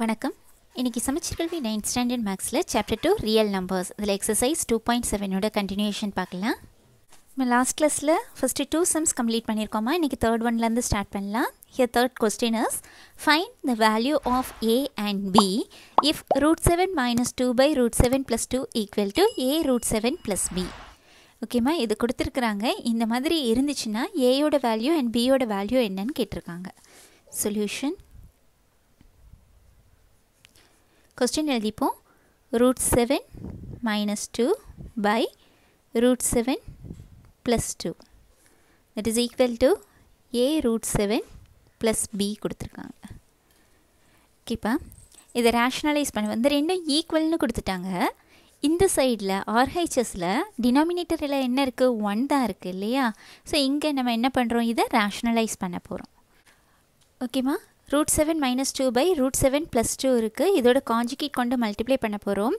வணக்கம். இன்றைக்கி சமச்சீர் கல்வி நைன்த் ஸ்டாண்டர்ட் மேக்ஸில் சாப்டர் டூ ரியல் நம்பர்ஸ் இதில் எக்ஸசைஸ் டூ பாயிண்ட் செவனோட கண்டினியூஷன் பார்க்கலாம். நம்ம லாஸ்ட் கிளாஸில் ஃபஸ்ட்டு டூ சம்ஸ் கம்ப்ளீட் பண்ணியிருக்கோமா? இன்றைக்கி தேர்ட் ஒன்லேருந்து ஸ்டார்ட் பண்ணலாம். Here third question is find the value of a and b if root seven minus two by root seven plus two equal to a root seven plus b ஓகேம்மா இது கொடுத்துருக்குறாங்க. இந்த மாதிரி இருந்துச்சுன்னா ஏயோட வேல்யூ அண்ட் பியோட value என்னன்னு கேட்டிருக்காங்க. Solution question எழுதிப்போம். Root seven minus two by root seven plus two that is equal to A root seven plus B கொடுத்துருக்காங்க. ஓகேப்பா இதை ரேஷ்னலைஸ் பண்ண வந்து ரெண்டும் ஈக்குவல்னு கொடுத்துட்டாங்க. இந்த சைடில் ஆர்ஹெச்எஸில் டினாமினேட்டரில் என்ன இருக்குது ஒன் தான் இருக்குது இல்லையா? ஸோ இங்கே நம்ம என்ன பண்ணுறோம் இதை ரேஷ்னலைஸ் பண்ண போகிறோம் ஓகேம்மா root seven minus two by root seven plus two இருக்குது இதோட காஞ்சிகேட் கொண்டு மல்டிப்ளை பண்ண போகிறோம்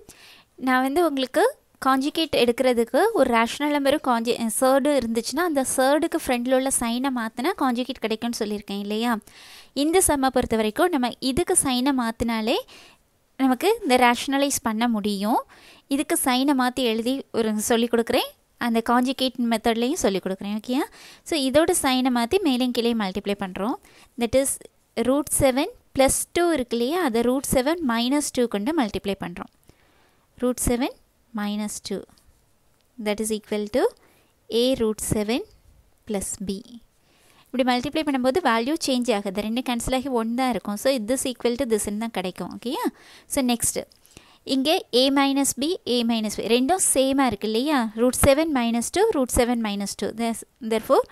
நான் வந்து உங்களுக்கு காஞ்சிகேட் எடுக்கிறதுக்கு ஒரு ரேஷ்னல் நம்பரும் காஞ்சி சேர்டு இருந்துச்சுன்னா அந்த சேர்டுக்கு ஃப்ரெண்டில் உள்ள சைனை மாற்றினா காஞ்சிகேட் கிடைக்கும்னு சொல்லியிருக்கேன் இல்லையா? இந்த சம்மை பொறுத்த வரைக்கும் நம்ம இதுக்கு சைனை மாற்றினாலே நமக்கு இந்த ரேஷ்னலைஸ் பண்ண முடியும். இதுக்கு சைனை மாற்றி எழுதி ஒரு சொல்லிக் கொடுக்குறேன். அந்த காஞ்சிகேட் மெத்தட்லேயும் சொல்லிக் கொடுக்குறேன் ஓகேயா ஸோ இதோட சைனை மாற்றி மேலேயும் கீழே மல்டிப்ளை பண்ணுறோம் that is root seven plus two இருக்கு இல்லையா? அதை ரூட் செவன் மைனஸ் டூ கொண்டு மல்டிப்ளை பண்ணுறோம் root seven minus two that is equal to a root seven plus b இப்படி மல்டிப்ளை பண்ணும்போது வேல்யூ சேஞ்ச் ஆகுது. ரெண்டு கேன்சல் ஆகி ஒன் தான் இருக்கும். ஸோ திஸ் ஈக்குவல் டு திஸ்ன்னு தான் கிடைக்கும். ஓகேயா ஸோ நெக்ஸ்ட்டு இங்கே a minus b a minus b ரெண்டும் சேமாக இருக்குது இல்லையா? Root seven minus two root seven minus two therefore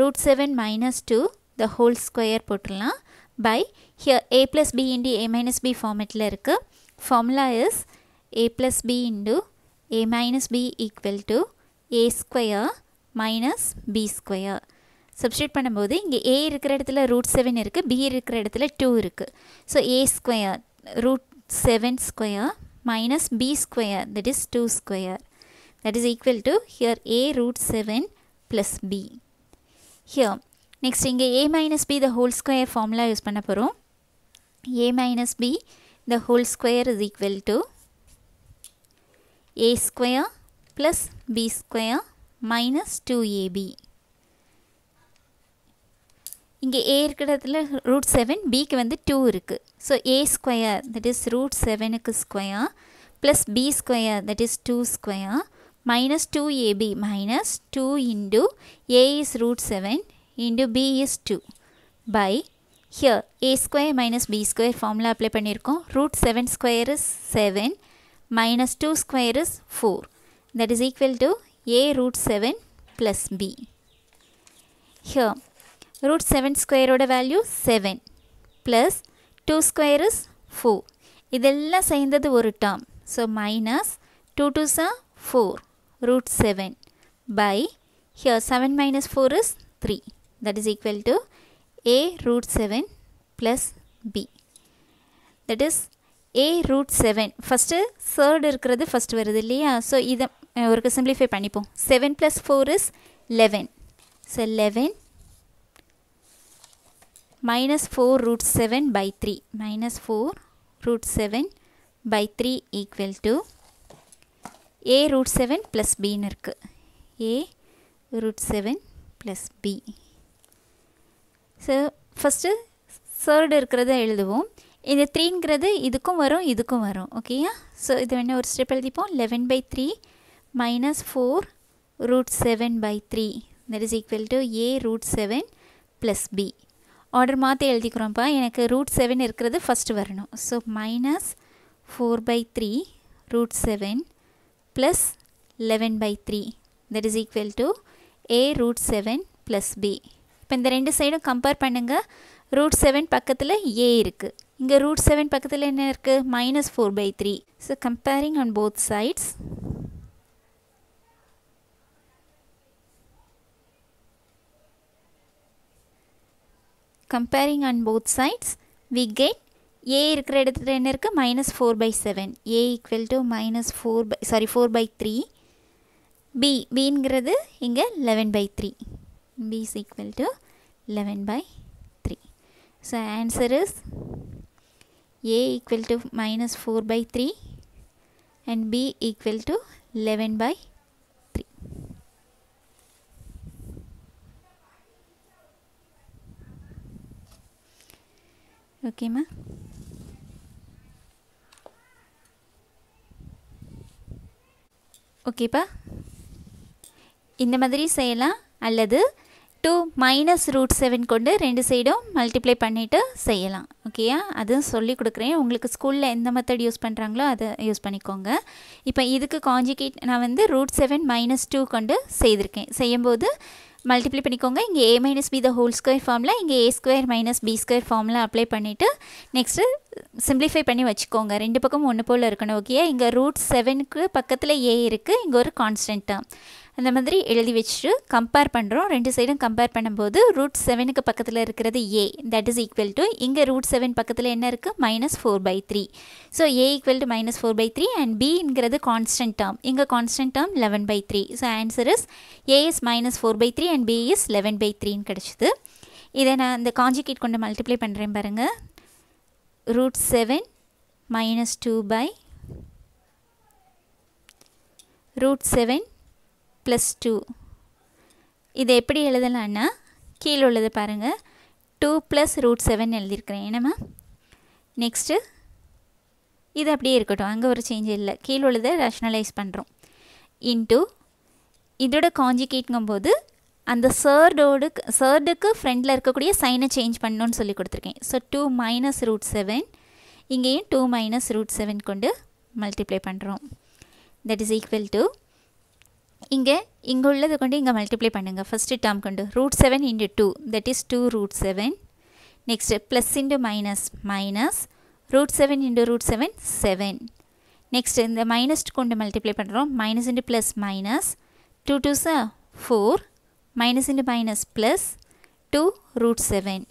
root seven minus two the whole square போட்டுடலாம். By here a plus b into a minus b ஃபார்மெட்டில் இருக்குது formula is a plus b into a minus b equal to a square minus b square substitute பண்ணும்போது இங்கே ஏ இருக்கிற இடத்துல root seven இருக்குது b இருக்கிற இடத்துல two இருக்குது so a square root seven square minus b square that is 2 square. That is equal to here a root 7 plus b. Here next இங்கே a minus b the whole square formula use பண்ண போகிறோம் a minus b the whole square is equal to a square plus b square minus two a b இங்கே ஏ இருக்கிற இடத்துல root seven பிக்கு வந்து two இருக்குது so a square that is root செவனுக்கு square plus b square that is two square minus two a b minus two into a is root seven into b is two by here a square minus b square formula apply பண்ணியிருக்கோம் root seven square is seven minus two square is four that is equal to a root seven plus b here root seven ஸ்கொயரோட value seven plus two square is four இதெல்லாம் சேர்ந்தது ஒரு term. So minus 2 2 are 4 root 7 by here 7 minus 4 is 3 that is equal to a root 7 plus b that is a root 7 first third இருக்கிறது first வருது இல்லையா so இதை ஒரு simplify பண்ணிப்போம் 7 plus 4 is 11 so 11 minus 4 root 7 by 3 minus 4 root 7 by 3 equal to a root 7 plus b ன்னு இருக்கு a root 7 plus b so first surd இருக்கிறத எழுதுவோம். இந்த த்ரீங்கிறது இதுக்கும் வரும் இதுக்கும் வரும். ஓகேயா ஸோ இது வேணால் ஒரு step எழுதிப்போம். Eleven by three minus four root seven by three that is equal to a root seven plus b order மாற்றி எழுதிக்கிறோம்ப்பா. எனக்கு ரூட் செவன் இருக்கிறது ஃபஸ்ட்டு வரணும். So minus four by three root seven plus eleven by three that is equal to a root seven plus b இப்போ இந்த ரெண்டு சைடும் compare பண்ணுங்கள் ரூட் செவன் பக்கத்தில் ஏ இருக்குது இங்கே ரூட் செவன் பக்கத்தில் என்ன இருக்குது minus four by three so comparing on both sides comparing on both sides we get a இருக்கிற இடத்துல என்ன இருக்குது minus four by seven a equal to minus four by sorry four by three b பிங்கிறது இங்கே eleven by three b is equal to 11 by 3 so answer is a equal to minus 4 by 3 and b equal to 11 by 3. okay ஓகேம்மா ஓகேப்பா இந்த மாதிரி செய்யலாம் அல்லது two minus root seven கொண்டு ரெண்டு சைடும் மல்டிப்ளை பண்ணிவிட்டு செய்யலாம். ஓகேயா அதுவும் சொல்லி கொடுக்குறேன். உங்களுக்கு ஸ்கூலில் எந்த மெத்தட் யூஸ் பண்ணுறாங்களோ அதை யூஸ் பண்ணிக்கோங்க. இப்போ இதுக்கு காஞ்சிகேட் நான் வந்து ரூட் செவன் மைனஸ் டூ கொண்டு செய்திருக்கேன். செய்யும்போது மல்டிப்ளை பண்ணிக்கோங்க. இங்கே a minus b the whole square ஃபார்மில் இங்கே a square minus b square ஃபார்மில் அப்ளை பண்ணிவிட்டு நெக்ஸ்ட்டு சிம்பிளிஃபை பண்ணி வச்சுக்கோங்க. ரெண்டு பக்கம் ஒன்று போல் இருக்கணும் ஓகே இங்கே ரூட் செவனுக்கு பக்கத்தில் ஏ இருக்குது இங்கே ஒரு கான்ஸ்டன்ட் டேர்ம் அந்த மாதிரி எழுதி வச்சுட்டு கம்பேர் பண்ணுறோம் ரெண்டு சைடும் கம்பேர் பண்ணும்போது ரூட் செவனுக்கு பக்கத்தில் இருக்கிறது a that is equal to இங்கே ரூட் செவன் பக்கத்தில் என்ன இருக்குது minus four by three so a equal to minus four by three and பிங்கிறது கான்ஸ்டன்ட் டேர்ம் இங்கே constant term eleven by three so answer is a is minus four by three and b is eleven by த்ரீன்னு கிடச்சிது. இதை நான் இந்த conjugate கொண்டு multiply பண்ணுறேன் பாருங்கள் root seven minus two by root seven plus two இதை எப்படி எழுதலான்னா கீழே உள்ளது பாருங்கள் டூ ப்ளஸ் ரூட் செவன் எழுதியிருக்கிறேன். என்னம்மா? நெக்ஸ்ட்டு இது அப்படியே இருக்கட்டும். அங்கே ஒரு சேஞ்ச் இல்லை. கீழே உள்ளதை ரேஷ்னலைஸ் பண்ணுறோம் இன்ட்டு இதோட காஞ்சிகேட்ங்கும்போது அந்த சர்டோடு சர்டுக்கு ஃப்ரண்டில் இருக்கக்கூடிய சைனை சேஞ்ச் பண்ணணும்னு சொல்லி கொடுத்துருக்கேன். So two minus root seven இங்கேயும் டூ மைனஸ் ரூட் செவன் கொண்டு மல்டிப்ளை பண்ணுறோம் தட் இஸ் ஈக்குவல் டு இங்கே இங்கே உள்ளது கொண்டு இங்கே மல்டிப்ளை பண்ணுங்கள் ஃபஸ்ட்டு டேர்ம் கொண்டு root seven into two that is two root seven next plus into minus minus root seven into root seven seven next இந்த மைனஸ் கொண்டு மல்டிப்ளை பண்ணுறோம் minus into plus minus two two sir four minus into minus plus 2 root 7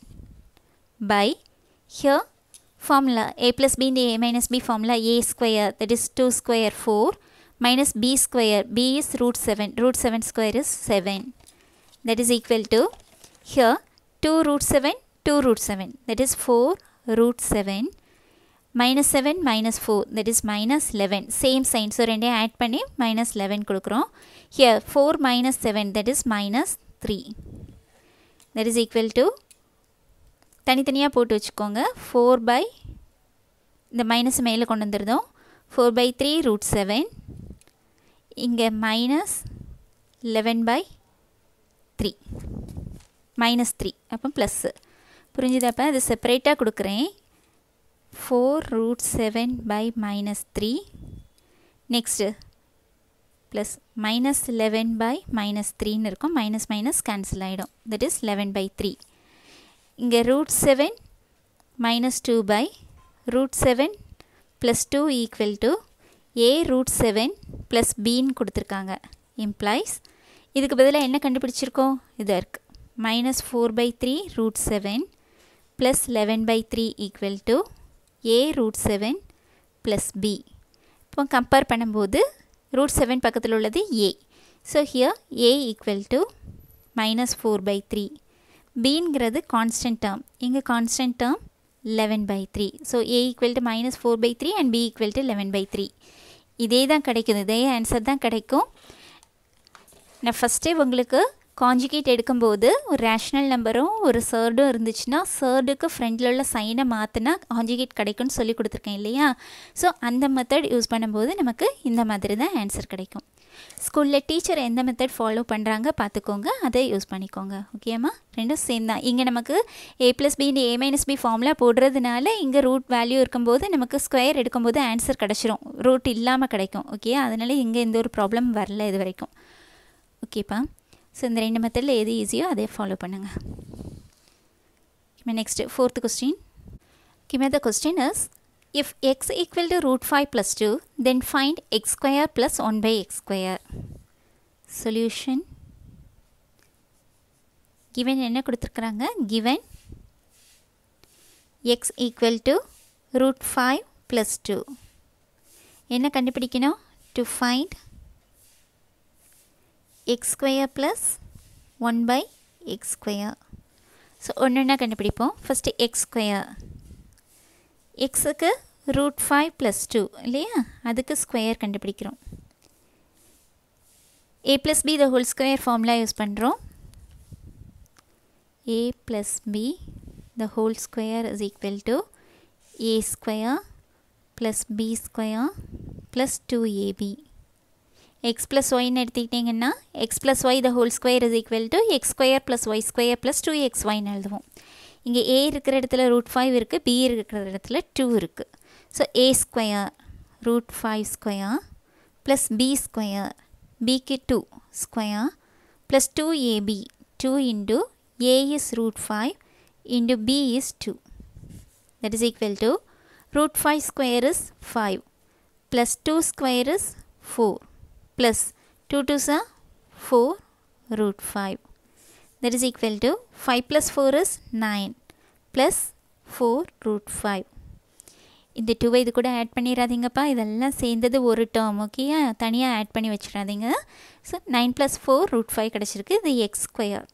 by here formula a plus b into a minus b formula a square that is 2 square 4 minus b square b is root 7 root 7 square is 7 that is equal to here 2 root 7 2 root 7 that is 4 root 7 minus 7 minus 4 that is minus 11 same sign so ரெண்டே add பண்ணி minus 11 கொடுக்குறோம் Here 4 minus 7 that is minus 3 that is equal to தனித்தனியாக போட்டு வச்சுக்கோங்க. Four by இந்த minus மேலே கொண்டு வந்துருந்தோம் four by three root seven இங்கே minus eleven by three minus three அப்போ ப்ளஸ்ஸு புரிஞ்சுதாப்பா அது செப்பரேட்டாக கொடுக்குறேன். Four root seven by minus three next plus minus eleven by minus த்ரீன்னு இருக்கும். மைனஸ் மைனஸ் கேன்சல் ஆகிடும் that is eleven by three இங்கே root seven minus two by root seven plus two equal to a root seven plus பின்னு கொடுத்துருக்காங்க. Implies இதுக்கு பதிலாக என்ன கண்டுபிடிச்சிருக்கோம்? இதாக இருக்குது minus four by three root seven plus eleven by three equal to a root seven plus b இப்போ compare பண்ணும்போது root seven பக்கத்தில் உள்ளது a so here a equal to minus four by three பிங்கிறது கான்ஸ்டன்ட் டேர்ம் இங்கே constant term eleven by three so a equal to minus four by three and b equal to eleven by three இதே தான் கிடைக்கும் இதே answer தான் கிடைக்கும். நான் ஃபஸ்ட்டே உங்களுக்கு காஞ்சிகேட் எடுக்கும்போது ஒரு ரேஷ்னல் நம்பரும் ஒரு சர்டும் இருந்துச்சுன்னா சர்டுக்கு ஃப்ரெண்டில் உள்ள சைனை மாற்றினா காஞ்சிகேட் கிடைக்கும்னு சொல்லி கொடுத்துருக்கேன் இல்லையா? ஸோ அந்த மெத்தட் யூஸ் பண்ணும்போது நமக்கு இந்த மாதிரி தான் ஆன்சர் கிடைக்கும். ஸ்கூலில் டீச்சர் எந்த மெத்தட் ஃபாலோ பண்ணுறாங்க பார்த்துக்கோங்க. அதை யூஸ் பண்ணிக்கோங்க. ஓகேம்மா ரெண்டும் சேம் தான். இங்கே நமக்கு a plus b a minus b formula போடுறதுனால இங்கே ரூட் வேல்யூ இருக்கும்போது நமக்கு ஸ்கொயர் எடுக்கும்போது ஆன்சர் கிடச்சிரும். ரூட் இல்லாமல் கிடைக்கும். ஓகே அதனால் இங்கே எந்த ஒரு ப்ராப்ளம் வரல இது வரைக்கும். ஓகேப்பா ஸோ இந்த ரெண்டு மெத்தடில் எது ஈஸியோ அதே ஃபாலோ பண்ணுங்கள் இப்போ next fourth question gimme the question is if x equal to root five plus two then find x square plus one by x square solution given என்ன கொடுத்துருக்குறாங்க given x equal to root five plus two என்ன கண்டுபிடிக்கணும் to find x square plus 1 by x square. So ஒன்று ஒன்றா கண்டுபிடிப்போம் first x square எக்ஸுக்கு root five plus two இல்லையா? அதுக்கு ஸ்கொயர் கண்டுபிடிக்கிறோம். A plus b the whole square formula use பண்ணுறோம் a plus b the whole square is equal to a square plus b square plus two a b x plus ஒய்னு எடுத்துக்கிட்டிங்கன்னா x plus y the whole square is equal to x square plus y square plus two x ஒய்னு எழுதுவோம். இங்கே ஏ இருக்கிற இடத்துல root five இருக்குது b இருக்கிற இடத்துல two இருக்குது so a square root five square plus b square பிக்கு two square plus two a b two into a is root five into b is two that is equal to root 5 square is 5 plus 2 square is 4 plus 2 to are 4 root 5 that is equal to 5 plus 4 is 9 plus 4 root 5 இந்த டூவை இது கூட add பண்ணிடாதீங்கப்பா. இதெல்லாம் சேர்ந்தது ஒரு term ஓகேயா தனியாக add பண்ணி வச்சிடாதீங்க. So nine plus four root five கிடச்சிருக்கு. இது x square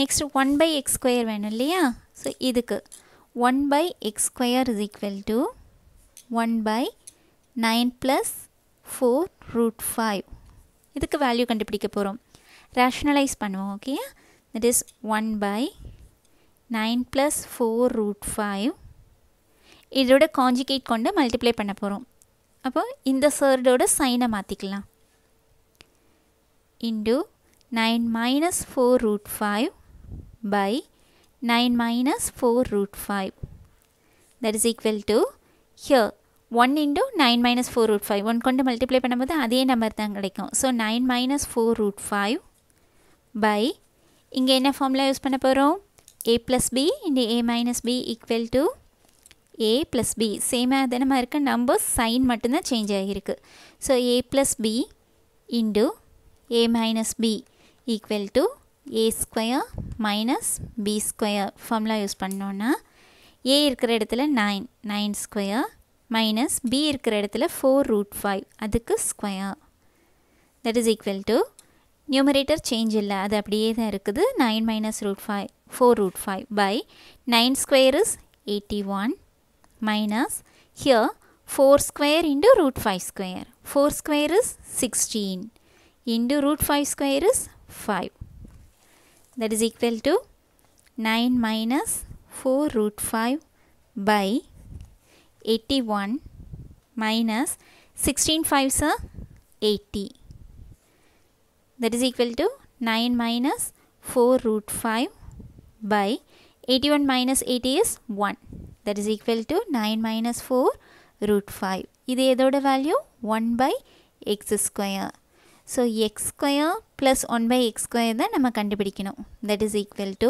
next one by x square வேணும் இல்லையா? ஸோ இதுக்கு 1 by x square is equal to 1 by 9 plus four root five இதுக்கு வேல்யூ கண்டுபிடிக்க போகிறோம் ரேஷ்னலைஸ் பண்ணுவோம் okay that is one by nine plus four root five இதோட conjugate கொண்டு multiply பண்ண போகிறோம் அப்போ இந்த சர்டோட சைனை மாற்றிக்கலாம் into nine minus four root five by nine minus four root five that is equal to here. One into nine minus four root five one கொண்டு மல்டிப்ளை பண்ணும்போது அதே நம்பர் தான் கிடைக்கும். So nine minus four root five by இங்கே என்ன formula use பண்ண போகிறோம் A plus B into A minus B equal to A plus B சேமாக தானமாக இருக்க? நம்பர் சைன் மட்டும்தான் சேஞ்ச் ஆகியிருக்கு. So a plus b into a minus b equal to a square minus b square formula use பண்ணோன்னா ஏ இருக்கிற இடத்துல nine nine square minus b இருக்கிற இடத்துல ஃபோர் ரூட் ஃபைவ் அதுக்கு square that is equal to numerator change இல்லை. அது அப்படியே தான் இருக்குது. Nine minus root five four root five by nine square is eighty one minus here four square into root five square four square is sixteen into root five square is five that is equal to 9 minus 4 root 5 by 81 minus 16 5s are 80 that is equal to 9 minus 4 root 5 by 81 minus 80 is 1 that is equal to 9 minus 4 root 5 இது எதோட value 1 by x square so x square plus one by x square தான் நம்ம கண்டுபிடிக்கணும் that is equal to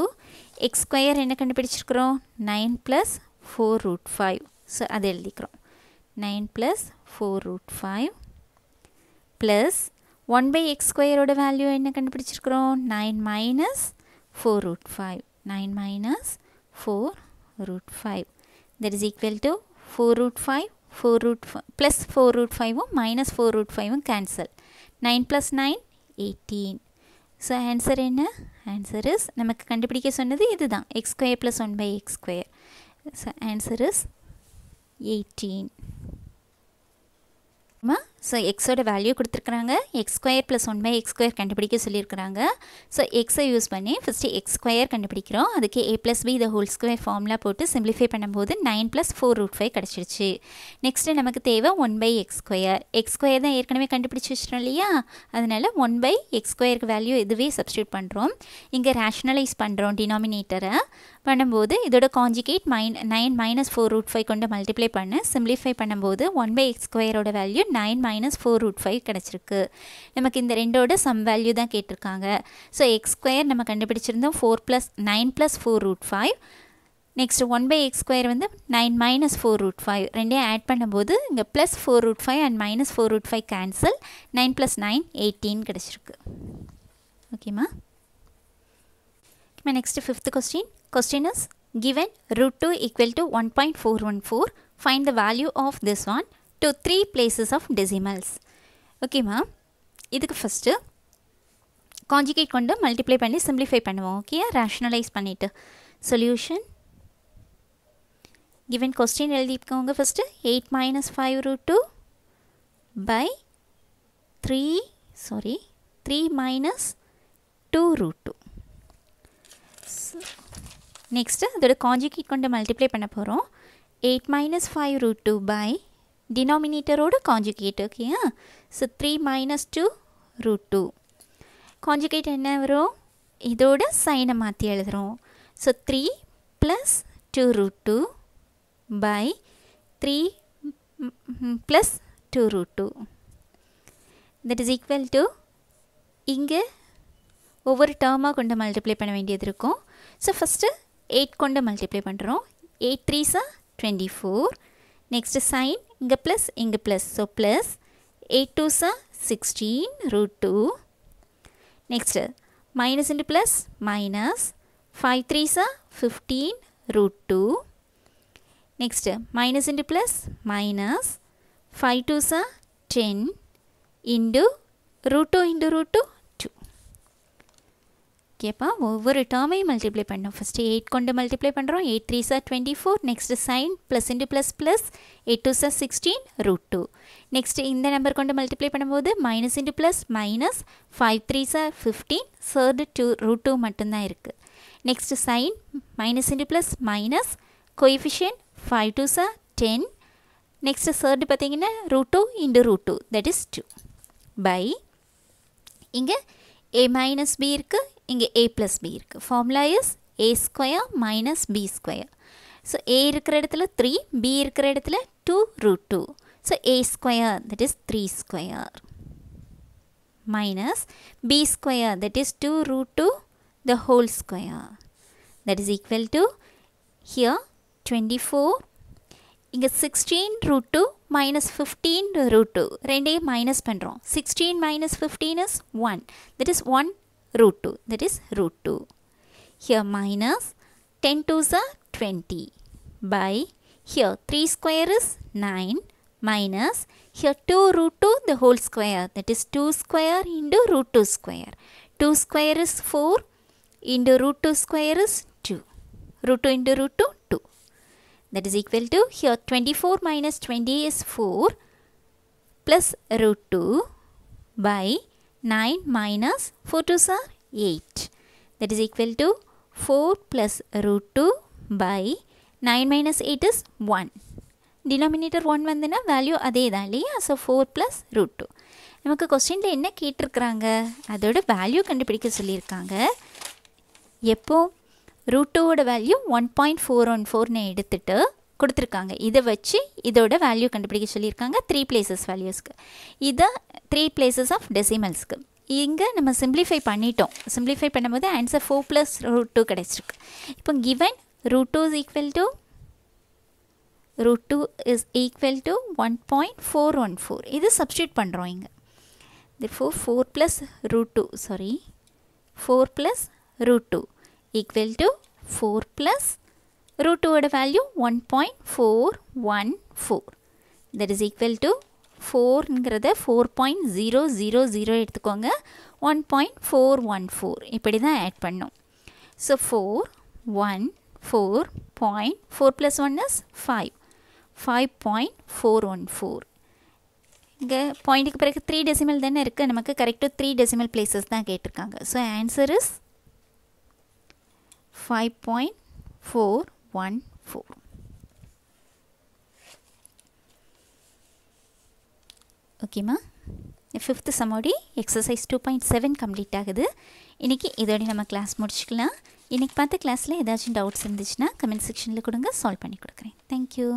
x square என்ன கண்டுபிடிச்சிருக்கிறோம் nine plus four root five so அதை எழுதிக்கிறோம். Nine plus four root five plus one by x ஸ்கொயரோட value என்ன கண்டுபிடிச்சிருக்கிறோம்? Nine minus four root five nine minus four root five that is equal to four root five four root plus four root ஃபைவும் minus four root ஃபைவும் cancel nine plus nine eighteen so answer என்ன? Answer is நமக்கு கண்டுபிடிக்க சொன்னது இதுதான். X square plus one by x square so answer is eighteen so எக்ஸோட value கொடுத்துருக்குறாங்க. X square plus one by x square கண்டுபிடிக்க சொல்லியிருக்கிறாங்க. So எக்ஸை யூஸ் பண்ணி ஃபஸ்ட்டு எக்ஸ் ஸ்கொயர் கண்டுபிடிக்கிறோம். அதுக்கு a plus b the whole square formula போட்டு simplify பண்ணும்போது nine plus four root five கிடச்சிருச்சு. நெக்ஸ்ட்டு நமக்கு தேவை one by x square x square தான் ஏற்கனவே கண்டுபிடிச்சி வச்சிட்டோம் இல்லையா? அதனால் ஒன் பை எக்ஸ் ஸ்கொயருக்கு வேல்யூ இதுவே சப்ஸ்டியூட் பண்ணுறோம் இங்கே ரேஷ்னலைஸ் பண்ணுறோம் டினாமினேட்டரை பண்ணும்போது இதோட காஞ்சிகேட் மைன் nine minus four root five கொண்டு மல்டிப்ளை பண்ண. சிம்பிளிஃபை பண்ணும்போது ஒன் பை எக்ஸ் ஸ்கொயரோட value nine minus four root five கிடச்சிருக்கு. நமக்கு இந்த ரெண்டோட சம் வேல்யூ தான் கேட்டிருக்காங்க. ஸோ எக்ஸ் ஸ்கொயர் நம்ம கண்டுபிடிச்சிருந்தோம் four plus nine plus four root five next one by x square வந்து nine minus four root five ரெண்டையும் ஆட் பண்ணும்போது இங்கே plus four root five and minus four root five cancel nine plus nine eighteen கிடச்சிருக்கு. ஓகேம்மா next fifth question question is given root 2 equal to 1.414 find the value of this one. To three places of decimals. ஓகேம்மா இதுக்கு first conjugate கொண்டு multiply பண்ணி simplify பண்ணுவோம். Okay rationalise பண்ணிவிட்டு solution given question எழுதிக்கோங்க first eight minus five root two by three sorry three minus two root two next அதோட conjugate கொண்டு multiply பண்ண போகிறோம் eight minus five root two by டினாமினேட்டரோட conjugate ஓகேயா so three minus two root two conjugate என்ன வரும்? இதோட சைனை மாற்றி எழுதுகிறோம் so three plus two root two by three plus two root two that is equal to இங்கே ஒவ்வொரு டேர்மாக கொண்டு மல்டிப்ளை பண்ண வேண்டியது இருக்கும். ஸோ ஃபஸ்ட்டு எயிட் கொண்டு மல்டிப்ளை பண்ணுறோம் eight threes are twenty four next sign இங்கே ப்ளஸ் இங்கே plus so plus eight twos are sixteen root two next minus into plus minus five threes are fifteen root two next minus into plus minus five twos are ten into root two into root two two ஓகேப்பா ஒவ்வொரு டேர்மையும் multiply பண்ணோம். First eight கொண்டு multiply பண்ணுறோம் eight three sir twenty four next sign plus into plus plus eight twos are sixteen root two next இந்த number கொண்டு multiply பண்ணும்போது minus into plus minus five threes are fifteen surd two root two மட்டும்தான் இருக்குது next sign minus into plus minus coefficient five twos are ten next surd பார்த்தீங்கன்னா root two into root two that is two by இங்கே ஏ minus b இருக்குது இங்கே ஏ plus B இருக்குது formula is a square minus b square so a இருக்கிற இடத்துல three B இருக்கிற இடத்துல two root two so a square that is three square minus b square that is two root two the whole square that is equal to here twenty four இங்கே sixteen root two minus fifteen root two ரெண்டையும் minus பண்ணுறோம் sixteen minus fifteen is one that is one root 2 that is root 2 here minus 10 to the 20 by here. 3 square is 9 minus here 2 root 2 the whole square. That is 2 square into root 2 square. 2 square is 4 into root 2 square is 2 root 2 into root 2 2 that is equal to here 24 minus 20 is 4 plus root 2 by 9 minus 4 2s are 8 that is equal to 4 plus root 2 by 9 minus 8 is 1 denominator 1 வந்துன்னா value அதே தான் இல்லையா so four plus root two நமக்கு கொஸ்டினில் என்ன கேட்டிருக்கிறாங்க? அதோட value கண்டுபிடிக்க சொல்லியிருக்காங்க. எப்போ? ரூட் டூவோட value one point four one ஃபோர்னு எடுத்துகிட்டு கொடுத்துருக்காங்க. இதை வச்சு இதோட வேல்யூ கண்டுபிடிக்க சொல்லியிருக்காங்க. த்ரீ பிளேசஸ் வேல்யூஸ்க்கு இதை த்ரீ பிளேசஸ் ஆஃப் டெசிமல்ஸ்க்கு இங்கே நம்ம சிம்ப்ளிஃபை பண்ணிட்டோம். சிம்ப்ளிஃபை பண்ணும்போது answer four plus root two கிடச்சிருக்கு. இப்போ given root two is equal to root two is equal to one point four one four இது சப்ஸ்டியூட் பண்ணுறோம் இங்கே. இது four four plus root two sorry four plus root two equal to four plus root 2 ஓட value one point four one four that is equal to ஃபோர்ங்கிறத four point zero zero zero எடுத்துக்கோங்க. One point four one four இப்படி தான் add பண்ணும். So four one four point four plus one is five five point four one four இங்கே பாயிண்ட்டுக்கு பிறகு three decimal தானே இருக்குது நமக்கு கரெக்டாக த்ரீ டெசிமல் பிளேசஸ் தான் கேட்டிருக்காங்க. So answer is five point four one four ஓகேம்மா fifth சமோடி exercise two point seven complete ஆகுது. இன்றைக்கி இதோட நம்ம கிளாஸ் முடிச்சுக்கலாம். இன்றைக்கி பார்த்த கிளாஸில் ஏதாச்சும் டவுட்ஸ் இருந்துச்சுன்னா கமெண்ட் செக்ஷனில் கொடுங்க. சால்வ் பண்ணி கொடுக்குறேன். தேங்க்யூ